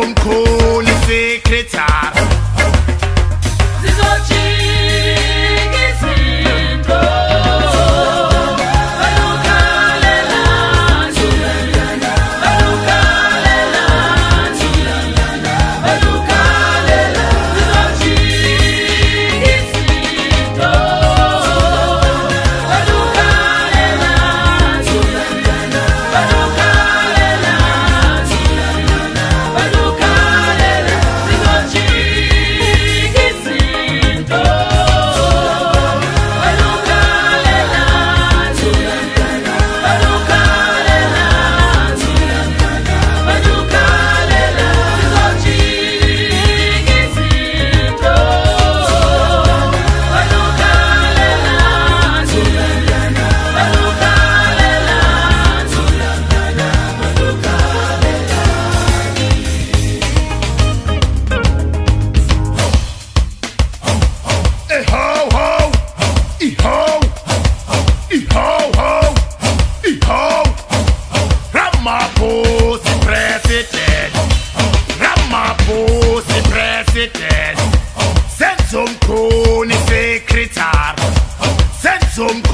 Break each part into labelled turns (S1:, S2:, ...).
S1: umkhulu sekretary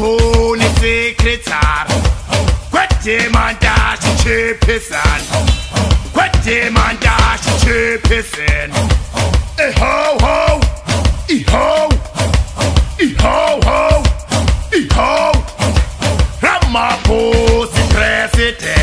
S1: Senzomkhulu secretary Kwedemantashi chairperson Kwedemantashi chairperson Eh ho ho. Eh ho. Eh ho ho. Eh ho. Ramaphosa president Ramaphosa president